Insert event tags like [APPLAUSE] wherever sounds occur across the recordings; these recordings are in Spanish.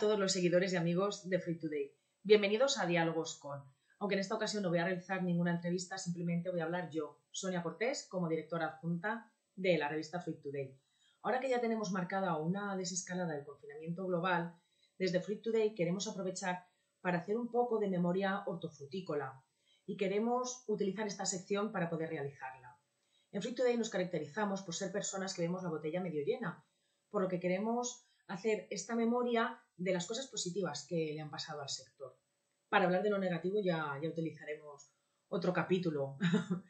todos los seguidores y amigos de Free Today. Bienvenidos a Diálogos con. Aunque en esta ocasión no voy a realizar ninguna entrevista, simplemente voy a hablar yo, Sonia Cortés, como directora adjunta de la revista Free Today. Ahora que ya tenemos marcada una desescalada del confinamiento global, desde Free Today queremos aprovechar para hacer un poco de memoria hortofrutícola y queremos utilizar esta sección para poder realizarla. En Free Today nos caracterizamos por ser personas que vemos la botella medio llena, por lo que queremos hacer esta memoria de las cosas positivas que le han pasado al sector. Para hablar de lo negativo ya, ya utilizaremos otro capítulo. [LAUGHS]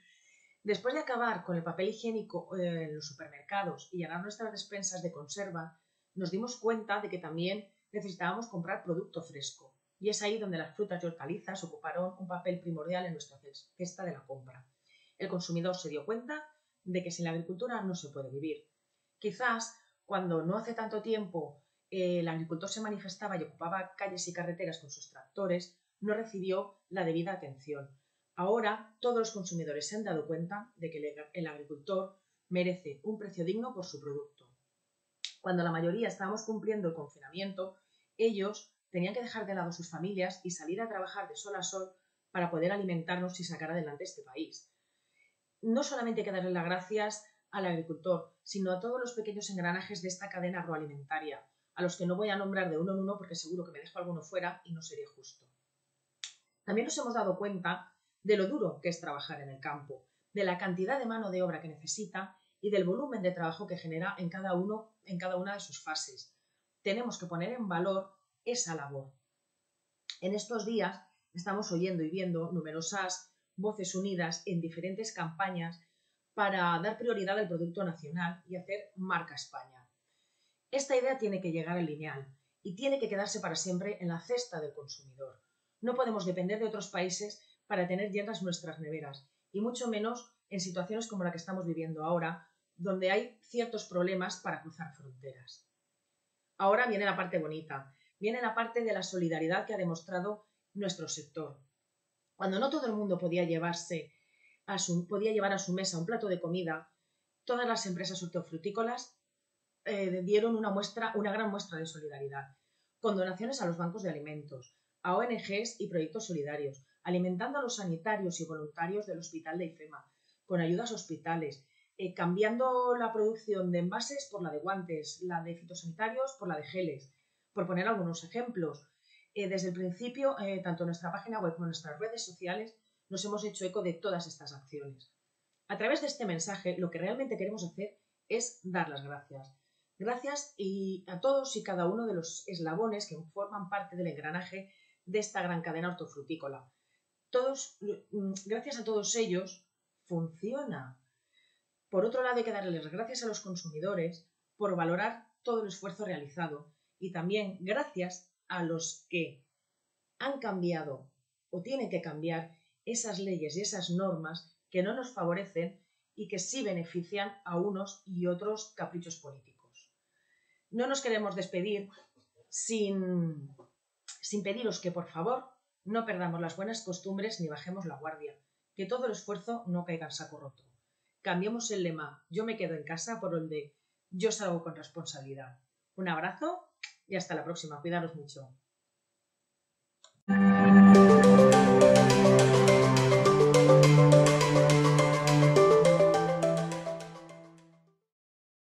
Después de acabar con el papel higiénico eh, en los supermercados y llenar nuestras despensas de conserva, nos dimos cuenta de que también necesitábamos comprar producto fresco. Y es ahí donde las frutas y hortalizas ocuparon un papel primordial en nuestra cesta de la compra. El consumidor se dio cuenta de que sin la agricultura no se puede vivir. Quizás cuando no hace tanto tiempo el agricultor se manifestaba y ocupaba calles y carreteras con sus tractores, no recibió la debida atención. Ahora todos los consumidores se han dado cuenta de que el agricultor merece un precio digno por su producto. Cuando la mayoría estábamos cumpliendo el confinamiento, ellos tenían que dejar de lado sus familias y salir a trabajar de sol a sol para poder alimentarnos y sacar adelante este país. No solamente hay que darle las gracias al agricultor, sino a todos los pequeños engranajes de esta cadena agroalimentaria, a los que no voy a nombrar de uno en uno porque seguro que me dejo alguno fuera y no sería justo. También nos hemos dado cuenta de lo duro que es trabajar en el campo, de la cantidad de mano de obra que necesita y del volumen de trabajo que genera en cada, uno, en cada una de sus fases. Tenemos que poner en valor esa labor. En estos días estamos oyendo y viendo numerosas voces unidas en diferentes campañas para dar prioridad al producto nacional y hacer marca España. Esta idea tiene que llegar al lineal y tiene que quedarse para siempre en la cesta del consumidor. No podemos depender de otros países para tener llenas nuestras neveras, y mucho menos en situaciones como la que estamos viviendo ahora, donde hay ciertos problemas para cruzar fronteras. Ahora viene la parte bonita, viene la parte de la solidaridad que ha demostrado nuestro sector. Cuando no todo el mundo podía llevarse podía llevar a su mesa un plato de comida, todas las empresas hortofrutícolas eh, dieron una, muestra, una gran muestra de solidaridad, con donaciones a los bancos de alimentos, a ONGs y proyectos solidarios, alimentando a los sanitarios y voluntarios del Hospital de IFEMA, con ayudas a hospitales, eh, cambiando la producción de envases por la de guantes, la de fitosanitarios por la de geles, por poner algunos ejemplos. Eh, desde el principio, tanto en nuestra página web como nuestras redes sociales, nos hemos hecho eco de todas estas acciones. A través de este mensaje, lo que realmente queremos hacer es dar las gracias. Gracias y a todos y cada uno de los eslabones que forman parte del engranaje de esta gran cadena hortofrutícola. Todos, mm, gracias a todos ellos, funciona. Por otro lado, hay que darles gracias a los consumidores por valorar todo el esfuerzo realizado y también gracias a los que han cambiado o tienen que cambiar esas leyes y esas normas que no nos favorecen y que sí benefician a unos y otros caprichos políticos. No nos queremos despedir sin, sin pediros que por favor no perdamos las buenas costumbres ni bajemos la guardia, que todo el esfuerzo no caiga en saco roto. Cambiemos el lema yo me quedo en casa por el de yo salgo con responsabilidad. Un abrazo y hasta la próxima. Cuidaros mucho.